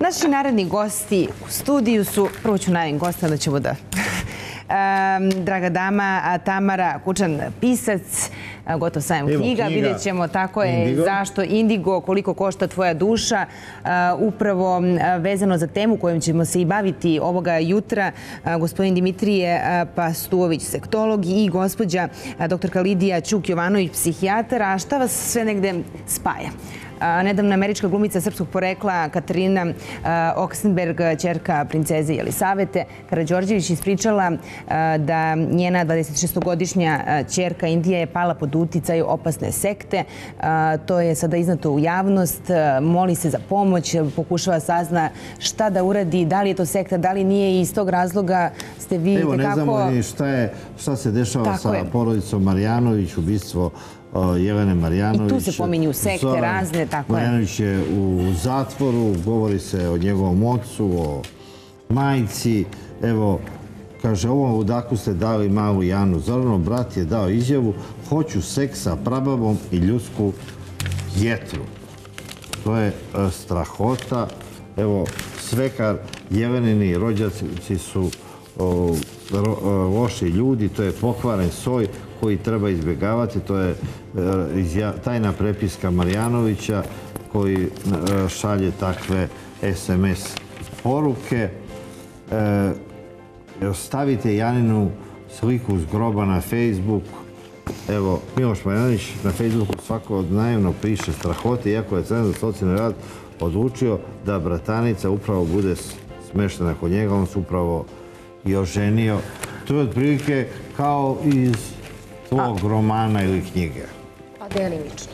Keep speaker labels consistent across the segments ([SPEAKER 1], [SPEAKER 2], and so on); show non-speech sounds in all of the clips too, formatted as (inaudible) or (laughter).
[SPEAKER 1] Naši naredni gosti u studiju su, prvo ću najavim gosta da ćemo da Um, draga dama Tamara Kučan, pisac, gotov sajam knjiga. knjiga. Vidjet ćemo tako je Indigo. zašto Indigo, koliko košta tvoja duša. Uh, upravo vezano za temu kojom ćemo se i baviti ovoga jutra. Uh, gospodin Dimitrije Pastuović, sektolog i gospođa doktorka Lidija Ćuk-Jovanović, psihijatar. A šta vas sve negde spaja? Nedavna američka glumica srpskog porekla Katarina Oksenberg, čerka princeze Jelisavete Karadžorđević, ispričala da njena 26-godišnja čerka Indija je pala pod uticaj opasne sekte. To je sada iznato u javnost. Moli se za pomoć, pokušava sazna šta da uradi, da li je to sekta, da li nije i iz tog razloga ste vi
[SPEAKER 2] Evo, ne znamo ni šta, je, šta se dešava sa porodicom Marjanović, ubistvo Jelene Marjanović.
[SPEAKER 1] I tu se pominju sekte razne, tako
[SPEAKER 2] je. Marjanović je u zatvoru, govori se o njegovom ocu, o majci. Evo, kaže, ovom ludaku ste dali malu Janu Zoranov, brat je dao izjavu, hoću seks sa prababom i ljudsku jetru. To je e, strahota. Evo, svekar Jelenini rođaci su loši ljudi, to je pokvaren soj koji treba izbjegavati. To je e, tajna prepiska Marjanovića koji e, šalje takve SMS poruke. E, stavite Janinu sliku s groba na Facebook. Evo, Miloš Marjanović na Facebooku svako dnevno piše strahote, iako je Centar za socijalni rad odlučio da bratanica upravo bude smeštena kod njega. On se upravo i oženio. To je otprilike kao iz tvog romana ili knjige.
[SPEAKER 3] Pa delimično.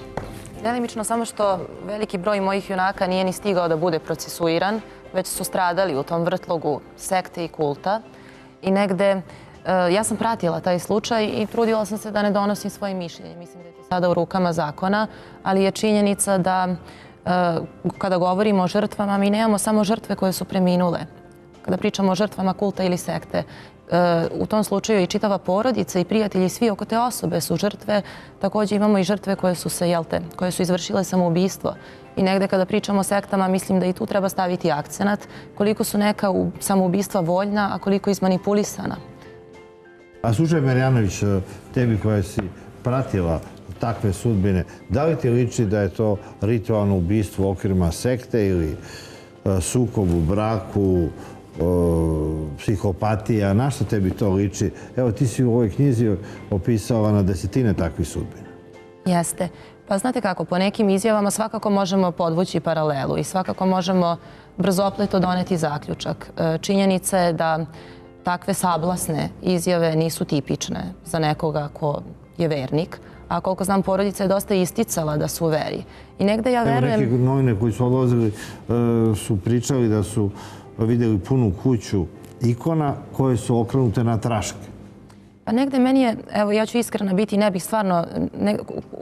[SPEAKER 3] Delimično samo što veliki broj mojih junaka nije ni stigao da bude procesuiran, već su stradali u tom vrtlogu sekte i kulta. I negde, e, ja sam pratila taj slučaj i trudila sam se da ne donosim svoje mišljenje. Mislim da je to sada u rukama zakona, ali je činjenica da e, kada govorimo o žrtvama, mi nemamo samo žrtve koje su preminule kada pričamo o žrtvama kulta ili sekte, e, u tom slučaju i čitava porodica i prijatelji svi oko te osobe su žrtve. Također imamo i žrtve koje su se, jel te, koje su izvršile samoubistvo. I negde kada pričamo o sektama, mislim da i tu treba staviti akcenat koliko su neka samoubistva voljna, a koliko izmanipulisana.
[SPEAKER 2] A slučaj Marjanović, e, tebi koja si pratila takve sudbine, da li ti liči da je to ritualno ubistvo u sekte ili e, sukob u braku, psihopatija, na što tebi to liči? Evo, ti si u ovoj knjizi opisala na desetine takvih sudbina.
[SPEAKER 3] Jeste. Pa znate kako, po nekim izjavama svakako možemo podvući paralelu i svakako možemo brzopleto doneti zaključak. E, činjenica je da takve sablasne izjave nisu tipične za nekoga ko je vernik, a koliko znam, porodica je dosta isticala da su u veri. I negde ja verujem...
[SPEAKER 2] Evo neki novine koji su odlazili e, su pričali da su vidjeli punu kuću ikona koje su okrenute na traške.
[SPEAKER 3] Pa negde meni je, evo ja ću iskreno biti, ne bih stvarno,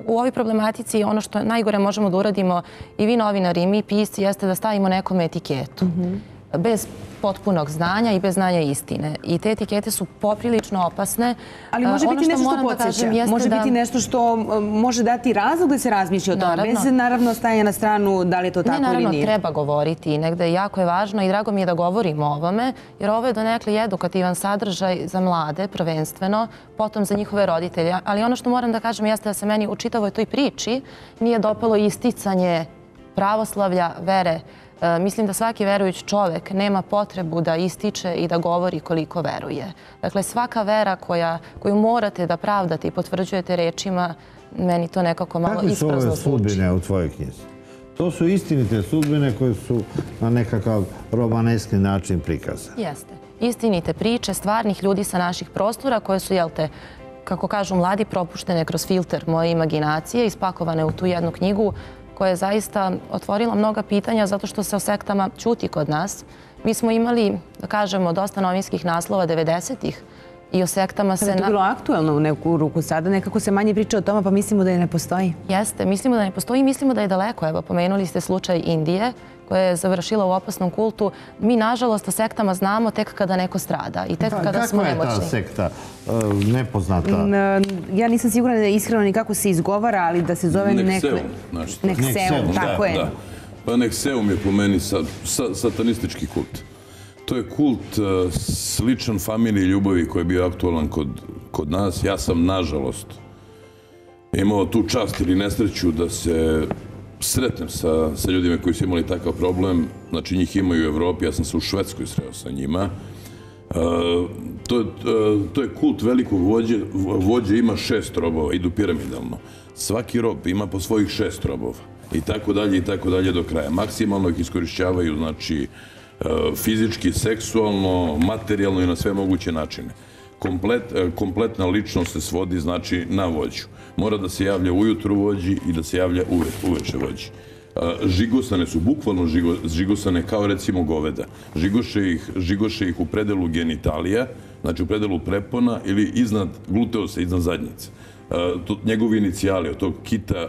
[SPEAKER 3] u ovoj problematici ono što najgore možemo da uradimo i vi novinari i mi pisci jeste da stavimo nekom etiketu. Mhm. Bez potpunog znanja i bez znanja istine. I te etikete su poprilično opasne.
[SPEAKER 1] Ali može biti nešto što podsjeća. Može biti nešto što može dati razlog da se razmišlja o tome. Bez naravno staje na stranu da li je to tako ili nije.
[SPEAKER 3] Ne, naravno, treba govoriti. Negde jako je važno i drago mi je da govorimo o ovome, jer ovo je donekli edukativan sadržaj za mlade, prvenstveno, potom za njihove roditelje. Ali ono što moram da kažem jeste da se meni u čitavoj toj priči nije dopalo isticanje pravoslavlja, vere, mislim da svaki verujući čovek nema potrebu da ističe i da govori koliko veruje. Dakle, svaka vera koju morate da pravdate i potvrđujete rečima, meni to nekako malo isprazno
[SPEAKER 2] zvuči. Kako su ove sudbine u tvojoj knjizi? To su istinite sudbine koje su na nekakav romaneski način prikazane.
[SPEAKER 3] Jeste. Istinite priče stvarnih ljudi sa naših prostora koje su, jel te, kako kažu mladi, propuštene kroz filter moje imaginacije, ispakovane u tu jednu knjigu koja je zaista otvorila mnoga pitanja zato što se o sektama čuti kod nas. Mi smo imali, da kažemo, dosta novinskih naslova 90-ih i o sektama se...
[SPEAKER 1] Je to bilo aktuelno u neku ruku sada? Nekako se manje priča o tome pa mislimo da je ne postoji?
[SPEAKER 3] Jeste, mislimo da ne postoji i mislimo da je daleko. Evo, pomenuli ste slučaj Indije koja je završila u opasnom kultu. Mi, nažalost, o sektama znamo tek kada neko strada i tek kada smo nemoćni.
[SPEAKER 2] Kako je ta sekta e, nepoznata?
[SPEAKER 1] Ja nisam sigurna da je iskreno ni kako se izgovara, ali da se zove
[SPEAKER 4] Nekseu.
[SPEAKER 1] Nekseu, tako je.
[SPEAKER 4] Pa Nekseum je po meni sa, sa, satanistički kult. To je kult uh, sličan familiji ljubavi koji je bio aktualan kod, kod nas. Ja sam, nažalost, imao tu čast ili nesreću da se sretnem sa, sa ljudima koji su imali takav problem. Znači, njih imaju u Evropi, ja sam se u Švedskoj sreo sa njima. Uh, to, uh, to je kult velikog vođe. Vođe ima šest robova, idu piramidalno. Svaki rob ima po svojih šest robova. I tako dalje, i tako dalje do kraja. Maksimalno ih iskorišćavaju, znači, uh, fizički, seksualno, materijalno i na sve moguće načine. Komplet, uh, kompletna ličnost se svodi, znači, na vođu. Mora da se javlja ujutru vođi i da se javlja uve, uveče vođi. Žigosane su bukvalno žigo, žigosane kao recimo goveda. Žigoše ih, žigoše ih u predelu genitalija, znači u predelu prepona ili iznad gluteosa, iznad zadnjice. To, njegovi inicijali od tog Kita,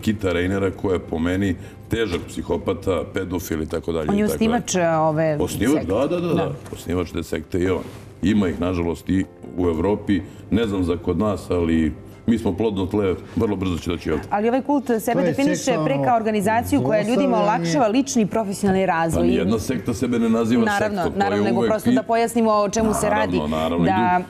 [SPEAKER 4] Kita Reinera koja je po meni težak psihopata, pedofil i tako dalje.
[SPEAKER 1] On je osnivač ove
[SPEAKER 4] Osnivač,
[SPEAKER 1] sekte.
[SPEAKER 4] da, da, da, da. Osnivač te sekte i on. Ima ih, nažalost, i u Evropi. Ne znam za kod nas, ali mi smo plodno tle, vrlo brzo će doći ovdje.
[SPEAKER 1] Ali ovaj kult sebe definiše pre kao organizaciju koja ljudima olakšava lični i profesionalni
[SPEAKER 4] Pa
[SPEAKER 1] razvoj.
[SPEAKER 4] nijedna sekta sebe ne naziva
[SPEAKER 1] Naravno,
[SPEAKER 4] sektom. to je
[SPEAKER 1] naravno, nego prosto
[SPEAKER 4] i-
[SPEAKER 1] da pojasnimo o čemu se radi.
[SPEAKER 4] Naravno, naravno,
[SPEAKER 1] Da,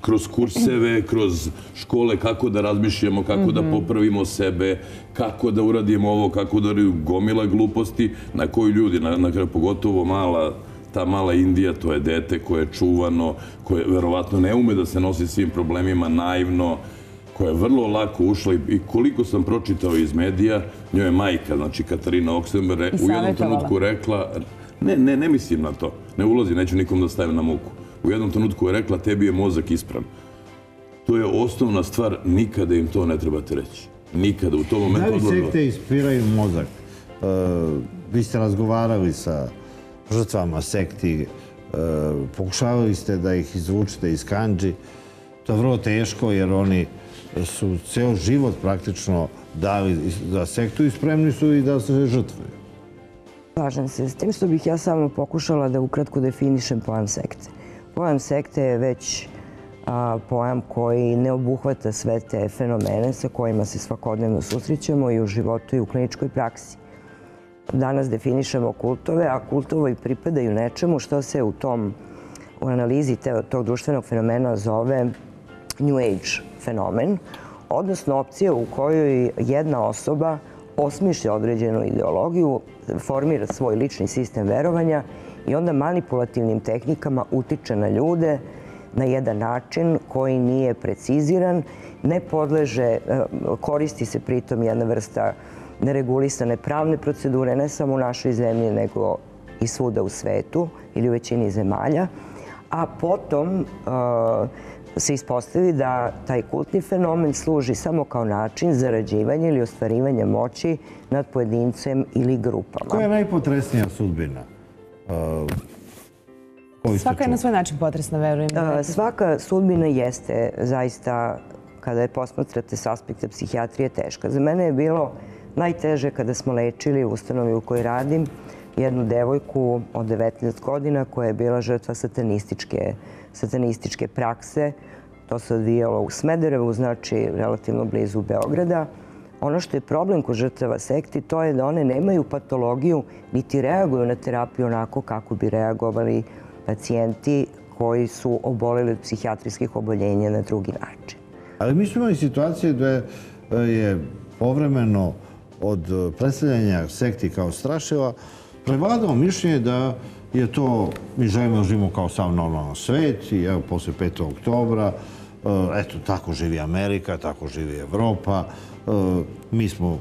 [SPEAKER 4] kroz kurseve, kroz škole, kako da razmišljamo, kako da
[SPEAKER 1] Mhm.
[SPEAKER 4] popravimo sebe, kako da uradimo ovo, kako da gomila gluposti, na koju ljudi, na, na pogotovo mala ta mala Indija, to je dete koje je čuvano, koje verovatno ne ume da se nosi svim problemima naivno, koja je vrlo lako ušla i, koliko sam pročitao iz medija, njoj je majka, znači Katarina Oksenber, re-
[SPEAKER 1] I
[SPEAKER 4] u jednom trenutku rekla, ne, ne, ne mislim na to, ne ulazi, neću nikom da stavim na muku. U jednom trenutku je rekla, tebi je mozak ispravan. To je osnovna stvar, nikada im to ne trebate reći. Nikada, u tom
[SPEAKER 2] Da
[SPEAKER 4] momentu
[SPEAKER 2] li
[SPEAKER 4] odmah-
[SPEAKER 2] sekte ispiraju mozak? E, vi ste razgovarali sa žrtvama sekti, e, pokušavali ste da ih izvučete iz kanđi. To je vrlo teško jer oni su ceo život praktično dali za sektu i spremni su i da se žrtvuju.
[SPEAKER 5] Slažem se s tim što bih ja samo pokušala da ukratko definišem pojam sekte. Pojam sekte je već pojam koji ne obuhvata sve te fenomene sa kojima se svakodnevno susrećemo i u životu i u kliničkoj praksi. Danas definišemo kultove, a kultovi pripadaju nečemu što se u tom u analizi tog društvenog fenomena zove New Age fenomen, odnosno opcija u kojoj jedna osoba osmišlja određenu ideologiju, formira svoj lični sistem verovanja i onda manipulativnim tehnikama utiče na ljude na jedan način koji nije preciziran, ne podleže, e, koristi se pritom jedna vrsta neregulisane pravne procedure, ne samo u našoj zemlji, nego i svuda u svetu ili u većini zemalja, a potom uh, se ispostavi da taj kultni fenomen služi samo kao način zarađivanja ili ostvarivanja moći nad pojedincem ili grupama.
[SPEAKER 2] Koja je najpotresnija sudbina?
[SPEAKER 1] Svaka je na svoj način potresna, verujem.
[SPEAKER 5] Svaka sudbina jeste zaista, kada je posmatrate s aspekta psihijatrije, teška. Za mene je bilo najteže kada smo lečili u ustanovi u kojoj radim jednu devojku od 19 godina koja je bila žrtva satanističke, satanističke prakse. To se odvijalo u Smederevu, znači relativno blizu Beograda. Ono što je problem kod žrtava sekti, to je da one nemaju patologiju, niti reaguju na terapiju onako kako bi reagovali pacijenti koji su oboleli od psihijatrijskih oboljenja na drugi način.
[SPEAKER 2] Ali mi smo imali situacije da je povremeno od predstavljanja sekti kao strašila prevladao mišljenje da je to, mi želimo da živimo kao sam normalno svet i evo, posle 5. oktobra, e, eto, tako živi Amerika, tako živi Evropa, mi smo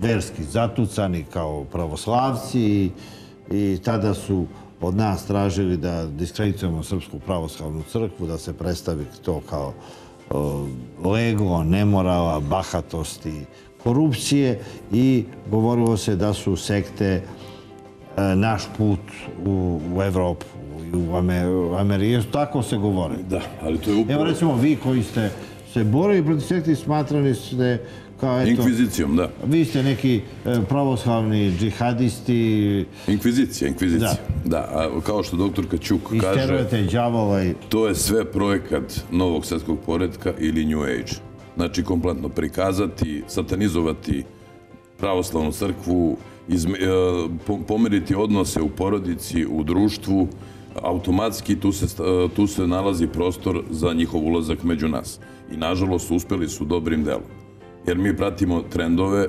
[SPEAKER 2] verski zatucani kao pravoslavci i, i tada su od nas tražili da diskreditujemo Srpsku pravoslavnu crkvu, da se predstavi to kao e, lego, nemorala, bahatosti, korupcije i govorilo se da su sekte e, naš put u, u Evropu i u Ameriku. Tako se govori.
[SPEAKER 4] Da, ali to je
[SPEAKER 2] Evo
[SPEAKER 4] upravo...
[SPEAKER 2] recimo vi koji ste se borili protiv sekti smatrani ste kao eto...
[SPEAKER 4] Inkvizicijom, da.
[SPEAKER 2] Vi ste neki e, pravoslavni džihadisti,
[SPEAKER 4] Inkvizicija, inkvizicija. Da, a kao što doktorka Ćuk kaže,
[SPEAKER 2] isterujete đavola i...
[SPEAKER 4] to je sve projekat novog svjetskog poredka ili New Age. Znači, kompletno prikazati, satanizovati pravoslavnu crkvu izme- e, po- pomeriti odnose u porodici, u društvu, automatski tu se, e, tu se nalazi prostor za njihov ulazak među nas. I nažalost uspeli su dobrim delom. Jer mi pratimo trendove,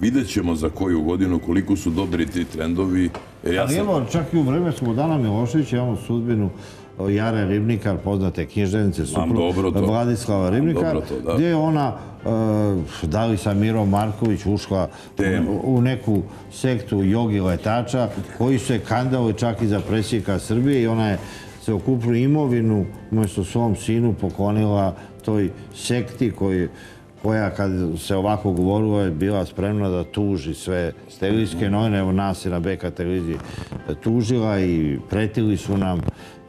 [SPEAKER 4] vidjet ćemo za koju godinu koliko su dobri ti trendovi. Jer ja
[SPEAKER 2] Ali
[SPEAKER 4] sam,
[SPEAKER 2] evo, čak i u vreme Slobodana Miloševića imamo sudbinu Jare Ribnikar, poznate književnice,
[SPEAKER 4] Znam
[SPEAKER 2] supru
[SPEAKER 4] dobro to.
[SPEAKER 2] Vladislava Ribnikar,
[SPEAKER 4] to, da.
[SPEAKER 2] gdje je ona, e, da li sa Miro Marković, ušla u, u neku sektu jogi letača, koji su je kandali čak i za predsjednika Srbije i ona je se okupnu imovinu umjesto svom sinu poklonila toj sekti koji koja kad se ovako govorilo je bila spremna da tuži sve televizijske novine, evo nas je na BK televiziji tužila i pretili su nam,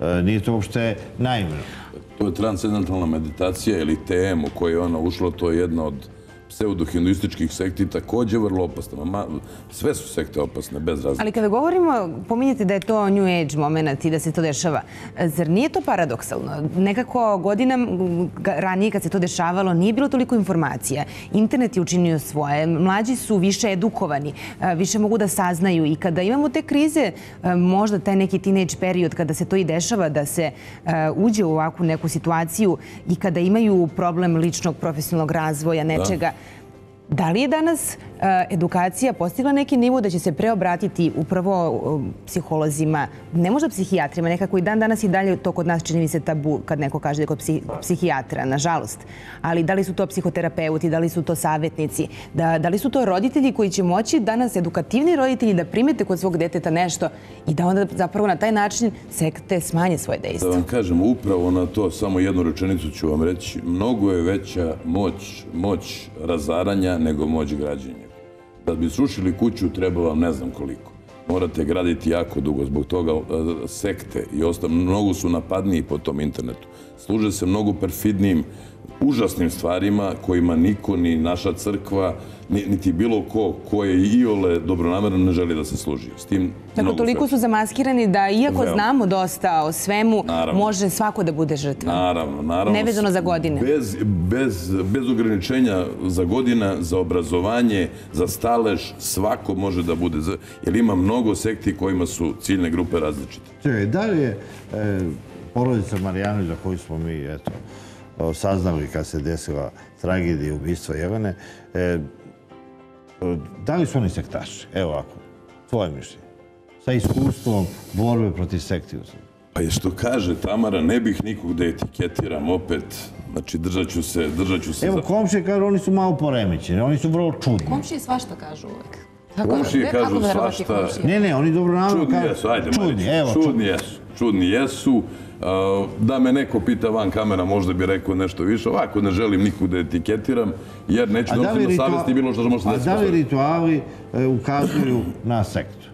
[SPEAKER 2] e, nije to uopšte naivno.
[SPEAKER 4] to je transcendentalna meditacija ili TM u kojoj je ona ušla, to je jedna od pseudohinduističkih sekti, takođe vrlo opasna. Ma, sve su sekte opasne, bez razlike.
[SPEAKER 1] Ali kada govorimo, pominjete da je to New Age moment i da se to dešava, zar nije to paradoksalno? Nekako godinam ga- ranije kad se to dešavalo nije bilo toliko informacija. Internet je učinio svoje, mlađi su više edukovani, više mogu da saznaju i kada imamo te krize, možda taj neki teenage period kada se to i dešava, da se uđe u ovakvu neku situaciju i kada imaju problem ličnog profesionalnog razvoja, nečega, Da li je danas edukacija postigla neki nivo da će se preobratiti upravo e, psiholozima, ne možda psihijatrima, nekako i dan danas i dalje to kod nas čini mi se tabu kad neko kaže da je kod psi- psihijatra, nažalost. Ali da li su to psihoterapeuti, da li su to savjetnici, da, da li su to roditelji koji će moći danas, edukativni roditelji, da primete kod svog deteta nešto i da onda zapravo na taj način sekte smanje svoje
[SPEAKER 4] Da
[SPEAKER 1] dejstvo.
[SPEAKER 4] vam kažem, upravo na to, samo jednu rečenicu ću vam reći, mnogo je veća moć, moć razaranja nego moć građenja. Da bi srušili kuću treba vam ne znam koliko. Morate graditi jako dugo, zbog toga e, sekte i ostalo, mnogo su napadniji po tom internetu. Služe se mnogo perfidnijim, užasnim stvarima kojima niko, ni naša crkva, ni, niti bilo ko, ko je iole dobronamerno ne želi da se služi. S tim
[SPEAKER 1] Dakle,
[SPEAKER 4] mnogo
[SPEAKER 1] toliko su zamaskirani da iako
[SPEAKER 4] Veoma.
[SPEAKER 1] znamo dosta o svemu,
[SPEAKER 4] Naravno.
[SPEAKER 1] može svako da bude žrtva.
[SPEAKER 4] Naravno, naravno.
[SPEAKER 1] Nevezano za godine.
[SPEAKER 4] Bez, bez, bez ograničenja za godina, za obrazovanje, za stalež, svako može da bude. Jer ima mnogo sekti kojima su ciljne grupe različite.
[SPEAKER 2] Čekaj, da li je e, porodica Marijanović, za koju smo mi eto, o, saznali kad se desila tragedija ubistva Jelene, e, e, da li su oni sektaši? Evo ovako, tvoje mišljenje. Sa iskustvom borbe protiv sekti u Srbiji.
[SPEAKER 4] Pa je što kaže Tamara, ne bih nikog da etiketiram opet. Znači, držat ću se, držat ću se
[SPEAKER 2] Evo,
[SPEAKER 4] za...
[SPEAKER 2] komšije kažu, oni su malo poremećeni, oni su vrlo čudni.
[SPEAKER 3] Komšije svašta kažu uvek. Tako,
[SPEAKER 4] Komšije kažu
[SPEAKER 3] verovati
[SPEAKER 4] svašta.
[SPEAKER 2] Ne, ne, oni dobro namjerno
[SPEAKER 4] Čudni
[SPEAKER 2] kažu.
[SPEAKER 4] jesu, ajde,
[SPEAKER 2] čudni, evo,
[SPEAKER 4] čudni jesu. Čudni jesu. A, Da me neko pita van kamera, možda bi rekao nešto više. Ovako ne želim nikog da etiketiram, jer neću da nosim na savesti bilo što može se
[SPEAKER 2] a
[SPEAKER 4] desiti.
[SPEAKER 2] da li rituali e, ukazuju na sektu?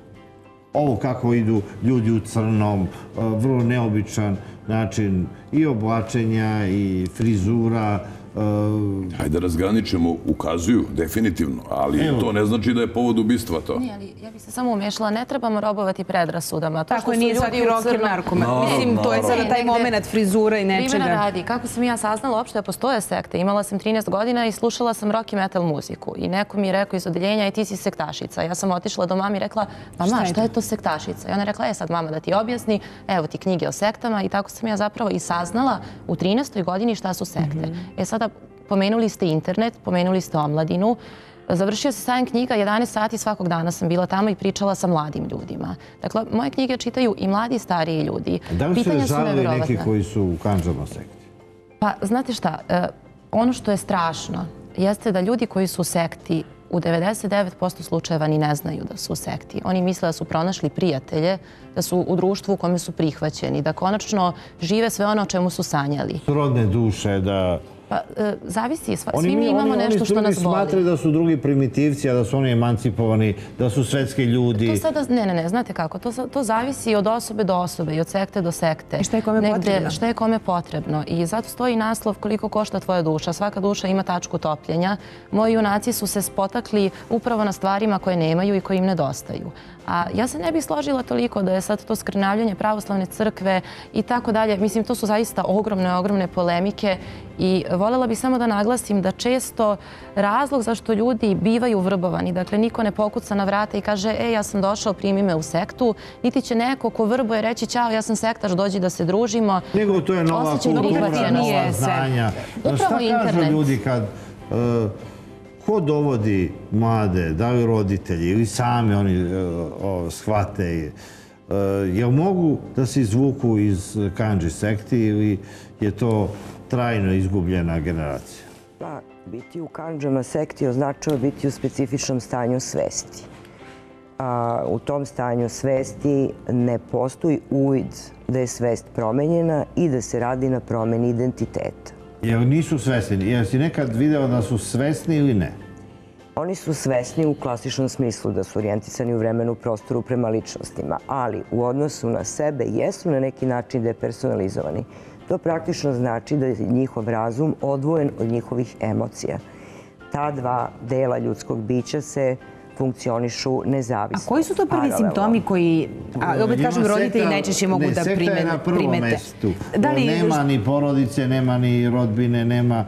[SPEAKER 2] Ovo kako idu ljudi u crnom, e, vrlo neobičan način i oblačenja i frizura. E,
[SPEAKER 4] Hajde da razgraničimo, ukazuju, definitivno, ali
[SPEAKER 2] Evo.
[SPEAKER 4] to ne znači da je povod ubistva to.
[SPEAKER 3] Ne, ali ja bih se samo umešala, ne trebamo robovati predrasudama. To
[SPEAKER 1] Tako je, nije svaki
[SPEAKER 3] crnom-
[SPEAKER 1] narkoman.
[SPEAKER 4] Naravno,
[SPEAKER 1] Mislim, to je sada taj
[SPEAKER 3] Negde-
[SPEAKER 1] moment frizura i
[SPEAKER 3] Primjera
[SPEAKER 1] nečega.
[SPEAKER 3] radi, kako sam ja saznala uopšte da postoje sekte. Imala sam 13 godina i slušala sam rock i metal muziku. I neko mi je rekao iz odeljenja, i ti si sektašica. Ja sam otišla do mami i rekla, mama,
[SPEAKER 1] Šta je
[SPEAKER 3] šta je to sektašica? I ona je rekla, e sad mama da ti objasni, evo ti knjige o sektama. I tako sam ja zapravo i saznala u 13. godini šta su sekte. E sada, pomenuli ste internet, pomenuli ste omladinu. Završio se sajam knjiga, 11 sati svakog dana sam bila tamo i pričala sa mladim ljudima. Dakle, moje knjige čitaju i mladi i stariji ljudi.
[SPEAKER 2] Da li su
[SPEAKER 3] Pitanja
[SPEAKER 2] je žalili neki koji su u kanđama sekti?
[SPEAKER 3] Pa, znate šta, e, ono što je strašno jeste da ljudi koji su u sekti u 99% slučajeva ni ne znaju da su u sekti. Oni misle da su pronašli prijatelje, da su u društvu u kome su prihvaćeni, da konačno žive sve ono o čemu su sanjali.
[SPEAKER 2] Srodne duše, da...
[SPEAKER 3] Pa, e, zavisi, sva,
[SPEAKER 2] Oni,
[SPEAKER 3] svi mi imamo
[SPEAKER 2] oni,
[SPEAKER 3] nešto
[SPEAKER 2] oni
[SPEAKER 3] što nas
[SPEAKER 2] smatraju
[SPEAKER 3] boli.
[SPEAKER 2] da su drugi primitivci, a da su oni emancipovani, da su svetski ljudi.
[SPEAKER 3] To sada, ne, ne, ne, znate kako, to, to zavisi od osobe do osobe i od sekte do sekte.
[SPEAKER 1] I šta je kome potrebno.
[SPEAKER 3] Šta je kome potrebno. I zato stoji naslov koliko košta tvoja duša. Svaka duša ima tačku topljenja. Moji junaci su se spotakli upravo na stvarima koje nemaju i koje im nedostaju. A ja se ne bih složila toliko da je sad to skrnavljanje pravoslavne crkve i tako dalje. Mislim, to su zaista ogromne, ogromne polemike i volela bih samo da naglasim da često razlog zašto ljudi bivaju vrbovani, dakle niko ne pokuca na vrata i kaže e, ja sam došao, primi me u sektu, niti će neko ko vrbuje reći ćao, ja sam sektaš, dođi da se družimo.
[SPEAKER 2] Nego to je nova
[SPEAKER 3] Osjećaj
[SPEAKER 2] kultura, nova znanja.
[SPEAKER 3] Upravo
[SPEAKER 2] Šta kažu ljudi kad... e, ko dovodi mlade, da li roditelji ili sami oni e, o, shvate, e, jel mogu da se izvuku iz kanđi sekti ili je to trajno izgubljena generacija?
[SPEAKER 5] Pa, biti u kanđama sekti označava biti u specifičnom stanju svesti. A, u tom stanju svesti ne postoji uvid da je svest promenjena i da se radi na promeni identiteta.
[SPEAKER 2] Jel nisu svesni? Jel si nekad video da su svesni ili ne?
[SPEAKER 5] Oni su svesni u klasičnom smislu da su orijentisani u vremenu, prostoru prema ličnostima, ali u odnosu na sebe jesu na neki način depersonalizovani. To praktično znači da je njihov razum odvojen od njihovih emocija. Ta dva dela ljudskog bića se funkcionišu
[SPEAKER 1] A
[SPEAKER 5] nezavisno.
[SPEAKER 1] koji su to prvi
[SPEAKER 5] paralelno.
[SPEAKER 1] simptomi koji, a opet kažem, roditelji
[SPEAKER 2] sekta-
[SPEAKER 1] najčešće mogu
[SPEAKER 2] ne,
[SPEAKER 1] da
[SPEAKER 2] sekta
[SPEAKER 1] primete?
[SPEAKER 2] je na prvom
[SPEAKER 1] primete.
[SPEAKER 2] mestu.
[SPEAKER 1] Da li,
[SPEAKER 2] Nema ni porodice, nema ni rodbine, nema...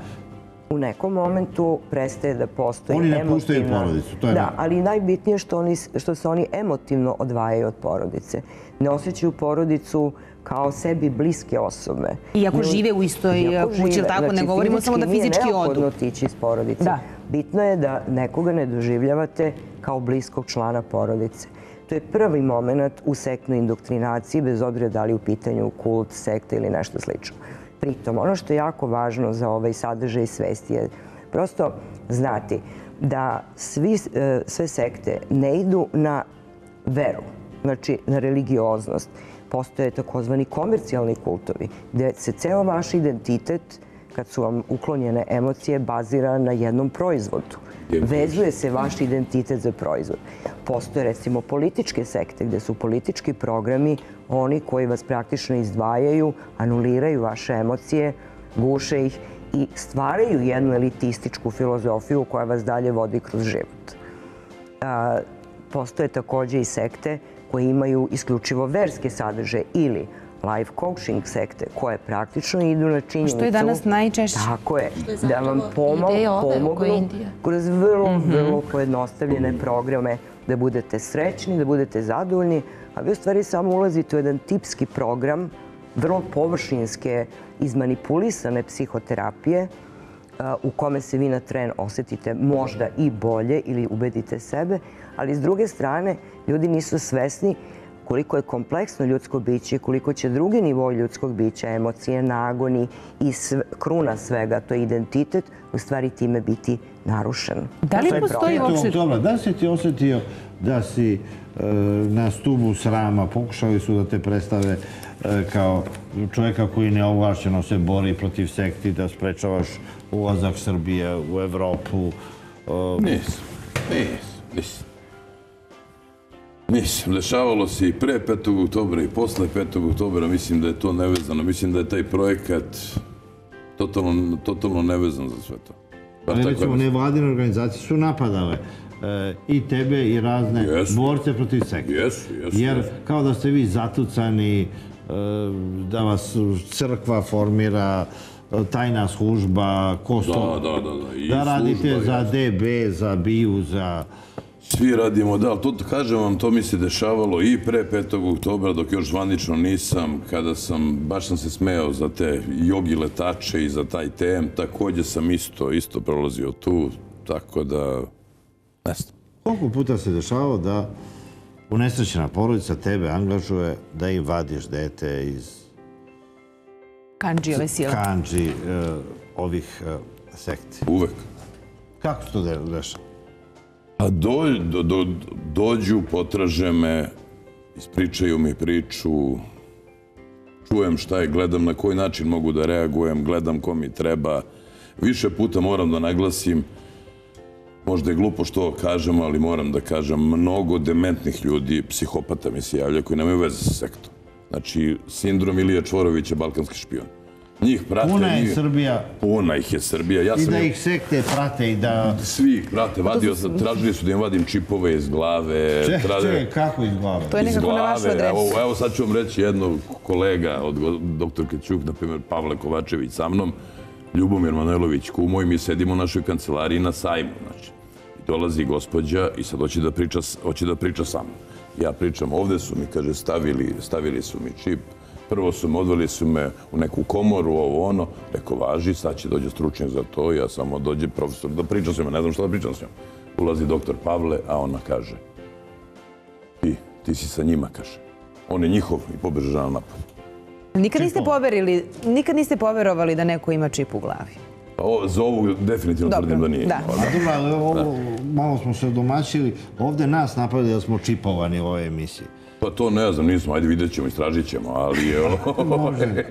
[SPEAKER 5] u nekom momentu prestaje da postoji
[SPEAKER 2] Oni napuštaju
[SPEAKER 5] emotivna-
[SPEAKER 2] porodicu, to je
[SPEAKER 5] Da,
[SPEAKER 2] na-
[SPEAKER 5] ali najbitnije što, oni, što se oni emotivno odvajaju od porodice. Ne osjećaju porodicu kao sebi bliske osobe.
[SPEAKER 1] Iako žive u istoj, kući, tako, ne
[SPEAKER 5] Znači,
[SPEAKER 1] govorimo samo da fizički
[SPEAKER 5] Nije
[SPEAKER 1] odu.
[SPEAKER 5] neophodno otići iz porodice.
[SPEAKER 1] Da.
[SPEAKER 5] Bitno je da nekoga ne doživljavate kao bliskog člana porodice. To je prvi moment u sektnoj indoktrinaciji, bez obzira da li u pitanju kult, sekta ili nešto slično. Pritom, ono što je jako važno za ovaj sadržaj svesti je prosto znati da svi, e, sve sekte ne idu na veru, znači na religioznost. Postoje takozvani komercijalni kultovi, gde se ceo vaš identitet, kad su vam uklonjene emocije, bazira na jednom proizvodu. Vezuje se vaš identitet za proizvod. Postoje recimo političke sekte gde su politički programi oni koji vas praktično izdvajaju, anuliraju vaše emocije, guše ih i stvaraju jednu elitističku filozofiju koja vas dalje vodi kroz život. Postoje takođe i sekte koje imaju isključivo verske sadržaje ili life coaching sekte koje praktično idu na činjenicu...
[SPEAKER 1] Što je danas najčešće.
[SPEAKER 5] Tako je.
[SPEAKER 3] je
[SPEAKER 5] Da vam pomo pomognu kroz vrlo, vrlo pojednostavljene programe da budete srećni, da budete zadovoljni, a vi u stvari samo ulazite u jedan tipski program vrlo površinske, izmanipulisane psihoterapije u kome se vi na tren osetite možda i bolje ili ubedite sebe, ali s druge strane ljudi nisu svesni koliko je kompleksno ljudsko biće, koliko će drugi nivo ljudskog bića, emocije, nagoni i sve, kruna svega, to je identitet, u stvari time biti narušen.
[SPEAKER 1] Da li postoji uopšte...
[SPEAKER 2] Dobro, da si ti osjetio da si e, na stubu srama, pokušali su da te predstave e, kao čovjeka koji neovlašćeno se bori protiv sekti, da sprečavaš ulazak Srbije u Evropu. e,
[SPEAKER 4] Nisam, nisam, nisam. Nisam, dešavalo se i pre 5. oktobra i posle 5. oktobra, mislim da je to nevezano. Mislim da je taj projekat totalno, totalno nevezan za sve to. Bar
[SPEAKER 2] Ali recimo,
[SPEAKER 4] mislim.
[SPEAKER 2] nevladine organizacije su napadale e, i tebe i razne
[SPEAKER 4] Jesu.
[SPEAKER 2] borce protiv sekte.
[SPEAKER 4] Jesu, jesu,
[SPEAKER 2] Jer
[SPEAKER 4] jesu.
[SPEAKER 2] kao da ste vi zatucani, e, da vas crkva formira, e, tajna služba, ko.
[SPEAKER 4] Da, da, da, da. I
[SPEAKER 2] Da radite
[SPEAKER 4] služba,
[SPEAKER 2] za. DB, za BIU, za...
[SPEAKER 4] Svi radimo, da, ali to kažem vam, to mi se dešavalo i pre 5. oktobra, dok još zvanično nisam, kada sam, baš sam se smejao za te jogi letače i za taj tem, takođe sam isto, isto prolazio tu, tako da, ne znam.
[SPEAKER 2] Koliko puta se dešavalo da unesrećena porodica tebe angažuje da im vadiš dete iz
[SPEAKER 1] Kanđi ove sile.
[SPEAKER 2] kanđi e, ovih e, sekti?
[SPEAKER 4] Uvek.
[SPEAKER 2] Kako se to de- dešava?
[SPEAKER 4] A do, do, do, dođu, potraže me, ispričaju mi priču, čujem šta je, gledam na koji način mogu da reagujem, gledam ko mi treba. Više puta moram da naglasim, možda je glupo što kažem, ali moram da kažem, mnogo dementnih ljudi, psihopata mi se javlja, koji nemaju veze sa sektom. Znači, sindrom Ilija Čvorovića, balkanski špion. Njih prate...
[SPEAKER 2] Puna je
[SPEAKER 4] njih-
[SPEAKER 2] Srbija
[SPEAKER 4] Puna ih je Srbija. Ja
[SPEAKER 2] i
[SPEAKER 4] sam
[SPEAKER 2] da ih sekte prate i da...
[SPEAKER 4] svi, brate, vadio sam, tražili su da im vadim čipove iz glave.
[SPEAKER 2] Čekaj,
[SPEAKER 4] traže-
[SPEAKER 2] čekaj, kako iz glave?
[SPEAKER 1] To je nekako na vašu adresu.
[SPEAKER 4] Evo, evo sad ću vam reći jednog kolega od doktorke Ćuk, na primjer Pavle Kovačević sa mnom. Ljubomir Manojlović kumo i mi sedimo u našoj kancelariji na sajmu. Znači, I dolazi gospođa i sad hoće da priča, hoće da priča sa mnom. Ja pričam, ovde su mi, kaže, stavili, stavili su mi čip, Prvo su me, odveli su me u neku komoru, ovo ono, rekao, važi, sad će dođe stručnjak za to, ja samo dođe profesor da priča s njima, ne znam šta da pričam s njom. Ulazi doktor Pavle, a ona kaže, ti, ti si sa njima, kaže. On je njihov i pobeže žena napad.
[SPEAKER 1] Nikad niste poverili, nikad niste poverovali da neko ima čip u glavi.
[SPEAKER 4] Pa ovo, za ovu definitivno
[SPEAKER 1] Dobro,
[SPEAKER 4] tvrdim da nije.
[SPEAKER 1] da.
[SPEAKER 2] dobro, ali ovo, malo smo se domaćili. Ovde nas napravili da smo čipovani u ovoj emisiji.
[SPEAKER 4] Pa to ne znam, nismo, ajde vidjet ćemo, istražit ćemo, ali.
[SPEAKER 2] Može. (laughs)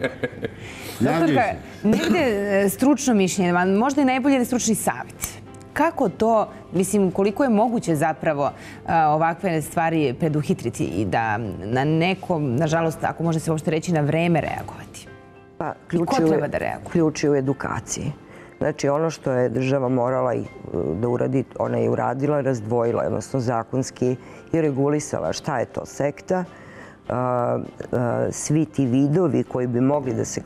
[SPEAKER 1] Doktorka, negde e, stručno mišljenje, možda i najbolje da je stručni savjet. Kako to, mislim, koliko je moguće zapravo a, ovakve stvari preduhitriti i da na nekom, nažalost, ako može se uopšte reći, na vreme reagovati?
[SPEAKER 5] Pa,
[SPEAKER 1] ko
[SPEAKER 5] ključ je u-
[SPEAKER 1] treba da reaguje?
[SPEAKER 5] Ključ je u edukaciji. Znači, ono što je država morala e, da uradi, ona je uradila, razdvojila, odnosno zakonski i regulisala šta je to sekta. A, a, svi ti vidovi koji bi mogli da se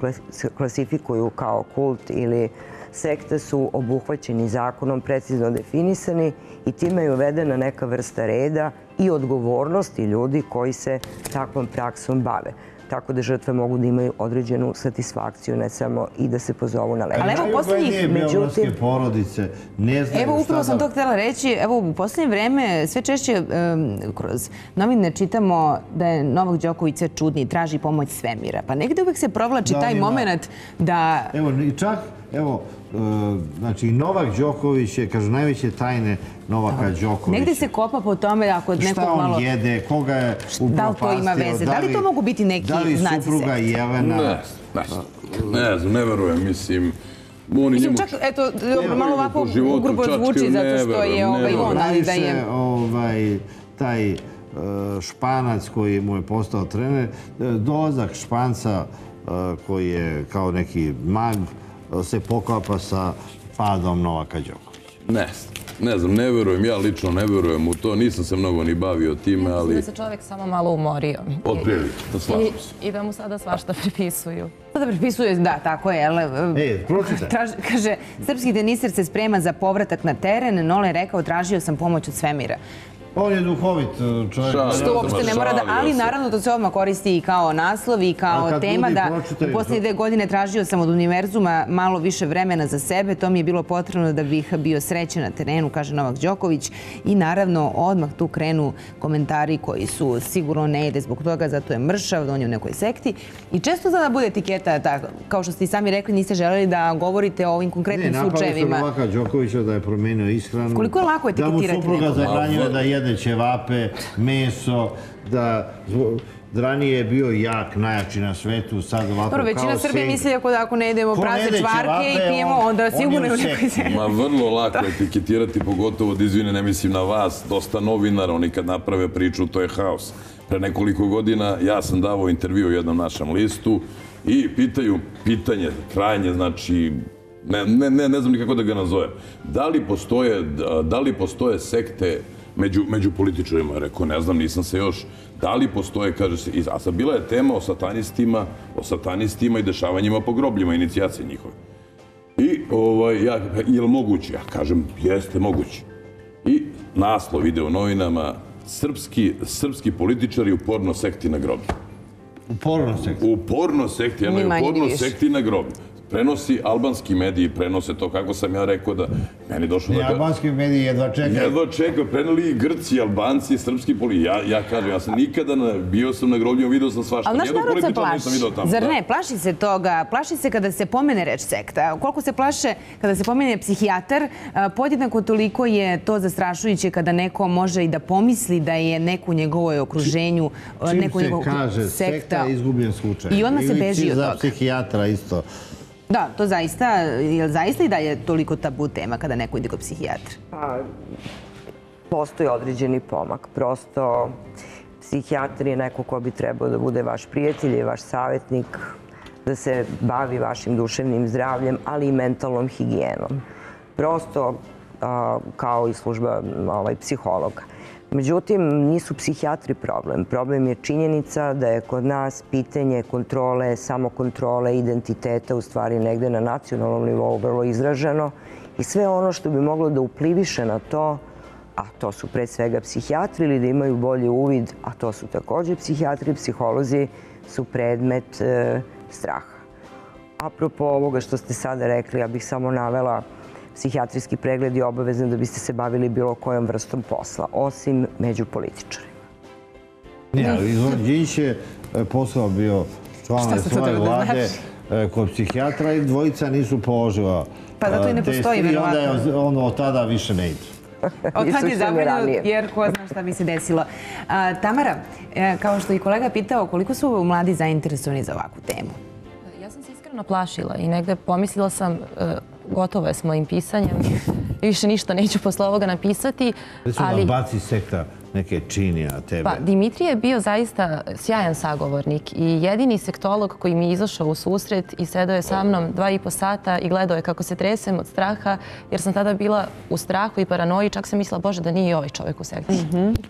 [SPEAKER 5] klasifikuju kao kult ili sekta su obuhvaćeni zakonom, precizno definisani i time je uvedena neka vrsta reda i odgovornosti ljudi koji se takvom praksom bave tako da žrtve mogu da imaju određenu satisfakciju, ne samo i da se pozovu na lekar.
[SPEAKER 1] Ali evo, poslednjih-
[SPEAKER 5] međutim-
[SPEAKER 2] porodice ne znaju
[SPEAKER 1] Evo, upravo sam
[SPEAKER 2] da-
[SPEAKER 1] to htjela reći. Evo, u posljednje vreme sve češće kroz novine čitamo da je Novak Đoković sve čudni traži pomoć svemira. Pa negde uvek se provlači
[SPEAKER 2] Da,
[SPEAKER 1] taj
[SPEAKER 2] ima-
[SPEAKER 1] moment da...
[SPEAKER 2] Evo, i čak, evo, e, znači, Novak Đoković je, kažu, najveće tajne Novaka Đokovića.
[SPEAKER 1] Negde se kopa po tome ako od nekog
[SPEAKER 2] Šta on
[SPEAKER 1] malo...
[SPEAKER 2] jede, koga je
[SPEAKER 1] Da li to ima
[SPEAKER 2] upropastio,
[SPEAKER 1] veze? Da li to mogu biti neki
[SPEAKER 2] Da li
[SPEAKER 1] znaci
[SPEAKER 2] supruga? Jelena...
[SPEAKER 4] Ne, ne, ne znam, ne verujem, mislim, oni
[SPEAKER 1] Mislim,
[SPEAKER 4] njemu...
[SPEAKER 1] čak, eto, dobro, malo ovako
[SPEAKER 4] čačkaju,
[SPEAKER 1] zvuči zato
[SPEAKER 4] ne
[SPEAKER 1] što je ovaj,
[SPEAKER 4] ne
[SPEAKER 1] on, ali da je...
[SPEAKER 2] ovaj, taj e, španac koji mu je postao trener, e, dolazak španca e, koji je kao neki mag, se poklapa sa padom Novaka Đokovića.
[SPEAKER 4] Ne, ne znam, ne verujem, ja lično ne verujem u to, nisam se mnogo ni bavio time, ali
[SPEAKER 3] da se čovjek samo malo umorio.
[SPEAKER 4] otprilike, da slažem
[SPEAKER 3] I,
[SPEAKER 4] se.
[SPEAKER 3] I da mu sada svašta pripisuju.
[SPEAKER 1] Da prepisuje, da, tako je.
[SPEAKER 2] E, pročitaj. (laughs)
[SPEAKER 1] Kaže, srpski teniser se sprema za povratak na teren. Nole je rekao, tražio sam pomoć od svemira.
[SPEAKER 2] On je duhovit e, čovjek.
[SPEAKER 1] Što uopšte ne mora da... Ali naravno to se odmah koristi i kao naslov i kao tema da u posljednje dve godine tražio sam od univerzuma malo više vremena za sebe. To mi je bilo potrebno da bih bio srećen na terenu, kaže Novak Đoković. I naravno odmah tu krenu komentari koji su sigurno ne ide zbog toga, zato je mršav, da on je u nekoj sekti. I često zada bude etiketa, tako, kao što ste i sami rekli, niste želeli da govorite o ovim
[SPEAKER 2] Ne,
[SPEAKER 1] konkretnim
[SPEAKER 2] napali su
[SPEAKER 1] slučajevima.
[SPEAKER 2] Novaka Đokovića da je promenio ishranu.
[SPEAKER 1] Koliko je lako
[SPEAKER 2] Da mu
[SPEAKER 1] etiketirati
[SPEAKER 2] supruga
[SPEAKER 1] nekoga?
[SPEAKER 2] zabranjuje da jede ćevape, meso, da ranije je bio jak, najjači na svetu, sad ovako
[SPEAKER 1] Dobro, većina Srbije misli ako, ako ne jedemo
[SPEAKER 2] Ko ne
[SPEAKER 1] prase
[SPEAKER 2] jede
[SPEAKER 1] čvarke i pijemo,
[SPEAKER 2] on-
[SPEAKER 1] onda sigurno
[SPEAKER 2] u
[SPEAKER 1] je u nekoj zemlji.
[SPEAKER 4] Ma vrlo (laughs) lako etiketirati, pogotovo da izvine, ne mislim na vas, dosta novinara, oni kad naprave priču, to je haos. Pre nekoliko godina ja sam davao intervju u jednom našem listu i pitaju pitanje, krajnje, znači, ne, ne, ne, ne znam nikako da ga nazovem. Da li postoje, da li postoje sekte među, među političarima? Rekao, ne znam, nisam se još. Da li postoje, kaže se, a sad bila je tema o satanistima, o satanistima i dešavanjima po grobljima, inicijacije njihove. I ovaj, ja, je li moguće? Ja kažem, jeste moguće. I naslov ide u novinama, srpski, srpski političari u porno sekti na groblju.
[SPEAKER 2] U porno sekciji.
[SPEAKER 4] U porno sekti, jednoj
[SPEAKER 1] Ni
[SPEAKER 4] u porno sekti na groblju. Prenosi albanski mediji, prenose to kako sam ja rekao da meni došlo da... ga-
[SPEAKER 2] albanski mediji jedva čekaju.
[SPEAKER 4] Jedva čekao, preneli i Grci, Albanci, srpski poli. Ja, ja kažem, ja sam nikada na, bio sam na groblju, video sam svašta.
[SPEAKER 1] Ali naš narod se plaši.
[SPEAKER 4] nisam video tamo.
[SPEAKER 1] Zar
[SPEAKER 4] da.
[SPEAKER 1] ne? Plaši se toga. Plaši se kada se pomene reč sekta. Koliko se plaše kada se pomene psihijatar, podjednako toliko je to zastrašujuće kada neko može i da pomisli da je neko u njegovoj okruženju,
[SPEAKER 2] Čim
[SPEAKER 1] neko njegovog
[SPEAKER 2] kaže sekta, izgubljen slučaj.
[SPEAKER 1] I odmah se beži od
[SPEAKER 2] za
[SPEAKER 1] toga.
[SPEAKER 2] psihijatra isto.
[SPEAKER 1] Da, to zaista, je zaista i dalje toliko tabu tema kada neko ide kod psihijatra?
[SPEAKER 5] Pa, postoji određeni pomak. Prosto, psihijatar je neko ko bi trebao da bude vaš prijatelj i vaš savjetnik, da se bavi vašim duševnim zdravljem, ali i mentalnom higijenom. Prosto, kao i služba ovaj, psihologa. Međutim, nisu psihijatri problem. Problem je činjenica da je kod nas pitanje kontrole, samokontrole, identiteta u stvari negde na nacionalnom nivou vrlo izraženo i sve ono što bi moglo da upliviše na to, a to su pre svega psihijatri ili da imaju bolji uvid, a to su takođe psihijatri i psiholozi, su predmet e, straha. Apropo ovoga što ste sada rekli, ja bih samo navela psihijatrijski pregled je obavezan da biste se bavili bilo kojom vrstom posla, osim među političarima.
[SPEAKER 2] Ne, ali Izvor Đinć je e, posao bio član svoje
[SPEAKER 1] da
[SPEAKER 2] vlade e, kod psihijatra i dvojica nisu položila
[SPEAKER 1] Pa zato i ne
[SPEAKER 2] e, test
[SPEAKER 1] postoji,
[SPEAKER 2] I onda je
[SPEAKER 1] verovatno.
[SPEAKER 2] ono od tada više ne ide. (laughs)
[SPEAKER 1] Od
[SPEAKER 5] Nisu
[SPEAKER 1] tad je
[SPEAKER 5] ranije.
[SPEAKER 1] jer ko zna šta bi se desilo. A, Tamara, kao što i kolega pitao, koliko su mladi zainteresovani za ovakvu temu?
[SPEAKER 3] Ja sam se iskreno plašila i negde pomislila sam e, gotovo je s mojim pisanjem. Više ništa neću posle ovoga napisati.
[SPEAKER 2] Recimo
[SPEAKER 3] Ali,
[SPEAKER 2] da baci sekta neke čini na tebe.
[SPEAKER 3] pa, Dimitrije je bio zaista sjajan sagovornik i jedini sektolog koji mi je izašao u susret i sedao je sa mnom dva i po sata i gledao je kako se tresem od straha jer sam tada bila u strahu i paranoji. Čak sam mislila, Bože, da nije i ovaj čovjek u sekti.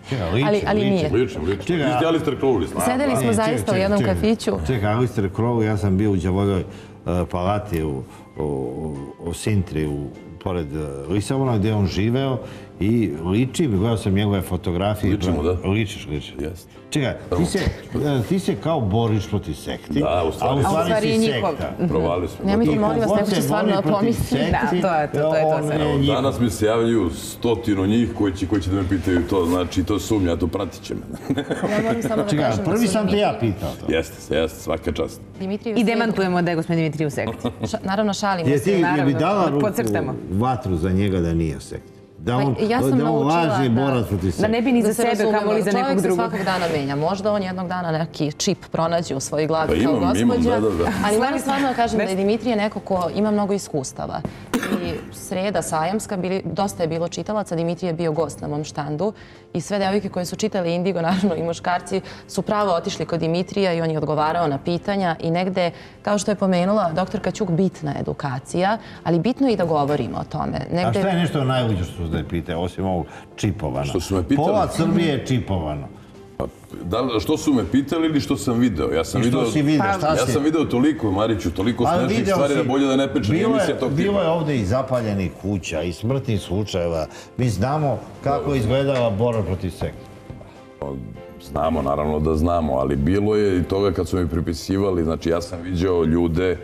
[SPEAKER 2] Čekaj, liči,
[SPEAKER 3] ali- ali
[SPEAKER 2] liči.
[SPEAKER 3] nije.
[SPEAKER 4] Lično.
[SPEAKER 2] Čekaj,
[SPEAKER 4] Vi ste Alistair Crowley.
[SPEAKER 3] Sedeli smo
[SPEAKER 2] Ne,
[SPEAKER 3] zaista u jednom kafiću.
[SPEAKER 2] Čekaj, Alistair Crow, ja sam bio u Đavoljoj uh, palati u, u, u Sintri, u, pored Lisabona, gdje je on živeo i liči mi, gledao sam njegove fotografije.
[SPEAKER 4] Ličimo, da.
[SPEAKER 2] Ličiš, ličiš.
[SPEAKER 4] Jeste.
[SPEAKER 2] Čekaj, ti se, e, ti se kao boriš protiv sekti,
[SPEAKER 4] Da, u stvari.
[SPEAKER 2] a u stvari, si
[SPEAKER 1] njihov.
[SPEAKER 2] sekta.
[SPEAKER 4] Provali smo.
[SPEAKER 3] Nemojte,
[SPEAKER 2] I
[SPEAKER 3] molim vas, neko će stvarno da pomisli.
[SPEAKER 2] sekti,
[SPEAKER 1] Da, to je to, to je to.
[SPEAKER 4] Danas mi se javljaju stotinu njih koji će, koji će da me pitaju to, znači to sumnja, to pratit će me.
[SPEAKER 3] Ja moram samo da
[SPEAKER 2] Čekaj,
[SPEAKER 3] kažem da
[SPEAKER 2] prvi sam te ja pitao to.
[SPEAKER 4] jeste, jeste, svaka čast.
[SPEAKER 3] Dimitrije u
[SPEAKER 1] I demantujemo da je gospodin Dimitrij u sekti.
[SPEAKER 3] Naravno, šalimo se.
[SPEAKER 2] ti je
[SPEAKER 1] naravno,
[SPEAKER 2] bi dala
[SPEAKER 1] da
[SPEAKER 2] ruku
[SPEAKER 1] podcrtamo.
[SPEAKER 2] vatru za njega da nije u Da
[SPEAKER 3] Pa,
[SPEAKER 2] on,
[SPEAKER 3] ja sam
[SPEAKER 2] da on
[SPEAKER 3] naučila
[SPEAKER 2] laži
[SPEAKER 3] da-
[SPEAKER 2] borac?
[SPEAKER 1] Da ne bi ni za
[SPEAKER 3] Da se
[SPEAKER 1] sebe,
[SPEAKER 3] razumemo,
[SPEAKER 1] kamoli za nekog
[SPEAKER 3] Čovjek se
[SPEAKER 1] drugog.
[SPEAKER 3] svakog dana menja. Možda on jednog dana neki čip pronađe u svojoj glavi
[SPEAKER 4] Pa
[SPEAKER 3] kao
[SPEAKER 4] imam, imam,
[SPEAKER 3] gospođa.
[SPEAKER 4] da, da, da.
[SPEAKER 3] Ali moram stvarno da kažem da je Dimitrije neko ko ima mnogo iskustava. I sreda sajamska, bili, dosta je bilo čitalaca, Dimitrije je bio gost na mom štandu i sve devojke koje su čitali Indigo, (laughs) naravno i muškarci, su pravo otišli kod Dimitrija i on je odgovarao na pitanja i negde, kao što je pomenula doktorka Ćuk, bitna je edukacija, ali bitno je i da govorimo o tome.
[SPEAKER 2] A
[SPEAKER 3] Negde,
[SPEAKER 2] šta je nešto najluđe što ste pite, osim ovog čipovano?
[SPEAKER 4] Što su me pitali?
[SPEAKER 2] Pola Srbije je čipovano.
[SPEAKER 4] Pa, da, što su me pitali ili što sam video? Ja sam
[SPEAKER 2] I što
[SPEAKER 4] video,
[SPEAKER 2] si vidio,
[SPEAKER 1] Pa-
[SPEAKER 2] šta
[SPEAKER 4] Ja
[SPEAKER 2] si?
[SPEAKER 4] sam video toliko, Mariću, toliko
[SPEAKER 2] Ali
[SPEAKER 4] smešnih
[SPEAKER 2] video
[SPEAKER 4] stvari
[SPEAKER 2] si-
[SPEAKER 4] da bolje da ne pričam
[SPEAKER 2] bilo je-
[SPEAKER 4] emisija tog
[SPEAKER 2] Bilo
[SPEAKER 4] tipa.
[SPEAKER 2] je ovde i zapaljenih kuća i smrtnih slučajeva. Mi znamo kako je izgledala borba protiv sekta.
[SPEAKER 4] Znamo, naravno da znamo, ali bilo je i toga kad su mi pripisivali, znači ja sam viđao ljude,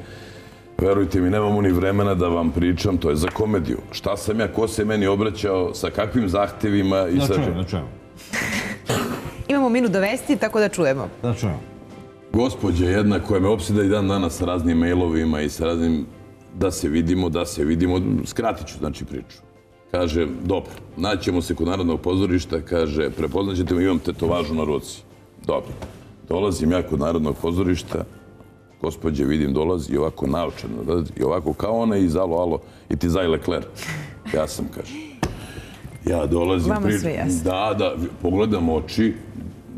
[SPEAKER 4] verujte mi, nemamo ni vremena da vam pričam, to je za komediju. Šta sam ja, ko se meni obraćao, sa kakvim zahtevima i
[SPEAKER 2] Da
[SPEAKER 4] sa...
[SPEAKER 2] čujem, da čujem.
[SPEAKER 1] Imamo minut do vesti, tako da čujemo.
[SPEAKER 2] Da čujem.
[SPEAKER 4] Gospođa jedna koja me opsida i dan danas sa raznim mailovima i sa raznim da se vidimo, da se vidimo, skratit ću znači priču. Kaže, dobro, naćemo se kod Narodnog pozorišta, kaže, prepoznaćete me, imam tetovažu na ruci. Dobro. Dolazim ja kod Narodnog pozorišta, gospođe vidim dolazi i ovako naočarno, da, i ovako kao ona iz Alo, Alo, i ti Zaj Lecler. Ja sam, kaže. Ja dolazim...
[SPEAKER 1] Vama
[SPEAKER 4] pri-
[SPEAKER 1] sve jasno.
[SPEAKER 4] Da, da, pogledam oči,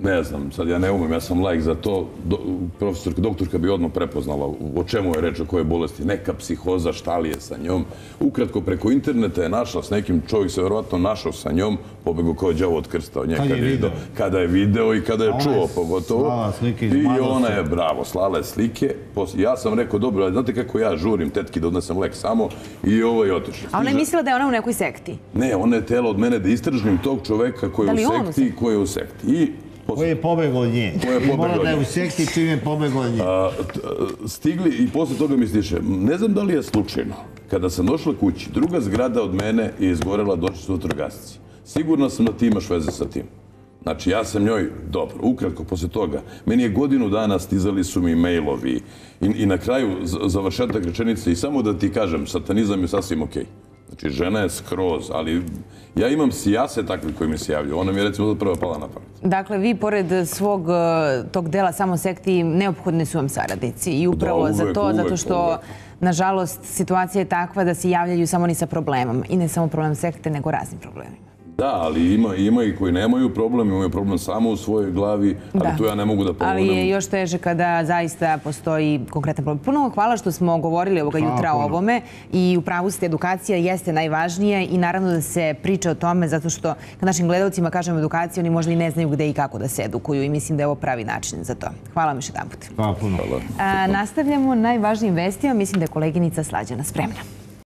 [SPEAKER 4] ne znam, sad ja ne umem, ja sam lajk za to. Do, profesorka, doktorka bi odmah prepoznala o čemu je reč, o koje bolesti. Neka psihoza, šta li je sa njom. Ukratko, preko interneta je našla s nekim, čovjek se verovatno našao sa njom, pobegao kao đavo od krsta od nje.
[SPEAKER 2] Kad je video?
[SPEAKER 4] Kada je video i kada je
[SPEAKER 2] Ona je
[SPEAKER 4] čuo, pogotovo.
[SPEAKER 2] slike iz
[SPEAKER 4] I ona je, bravo, slala je slike. Ja sam rekao, dobro, ali znate kako ja žurim tetki da odnesem lek samo i ovo je otišlo.
[SPEAKER 1] A ona je mislila da je ona u nekoj sekti.
[SPEAKER 4] Ne, ona je tela od mene da istražim tog čoveka koji
[SPEAKER 1] Da
[SPEAKER 4] je
[SPEAKER 1] li
[SPEAKER 4] u sekti i koji je u sekti. I
[SPEAKER 2] Koji je pobegao od nje?
[SPEAKER 4] Ko je pobegao
[SPEAKER 2] Mora
[SPEAKER 4] od
[SPEAKER 2] da je
[SPEAKER 4] nje?
[SPEAKER 2] u sekti čim je pobegao od nje.
[SPEAKER 4] A, stigli i posle toga mi stiše. Ne znam da li je slučajno. Kada sam došla kući, druga zgrada od mene je izgorela, došli su vatrogasci. Sigurno sam da ti imaš veze sa tim. Znači, ja sam njoj, dobro, ukratko posle toga, meni je godinu dana stizali su mi mailovi i, i na kraju završetak rečenice i samo da ti kažem, satanizam je sasvim okej. Znači, žena je skroz, ali ja imam sijase takvi koji mi se javljaju. Ona mi je recimo prva pala na pamet.
[SPEAKER 1] Dakle, vi pored svog e, tog dela samo sekti, neophodni su vam saradnici. I upravo
[SPEAKER 4] Da,
[SPEAKER 1] za
[SPEAKER 4] uvek,
[SPEAKER 1] to, zato što,
[SPEAKER 4] uvek.
[SPEAKER 1] nažalost, situacija je takva da se javljaju samo ni sa problemom. I ne samo problem sekte, nego raznim problemima.
[SPEAKER 4] Da, ali ima, ima i koji nemaju problem, imaju problem samo u svojoj glavi, ali
[SPEAKER 1] Da.
[SPEAKER 4] tu ja ne mogu da pomognem.
[SPEAKER 1] Ali je još teže kada zaista postoji konkretan problem. Puno vam hvala što smo govorili ovoga
[SPEAKER 2] Hvala
[SPEAKER 1] jutra o ovome i u pravu ste, edukacija jeste najvažnija i naravno da se priča o tome zato što kad našim gledalcima kažemo edukacija, oni možda i ne znaju gde i kako da se edukuju i mislim da je ovo pravi način za to. Hvala vam još jedan put.
[SPEAKER 2] Hvala puno.
[SPEAKER 1] A, nastavljamo najvažnijim vestima. Mislim da je koleginica Slađana spremna.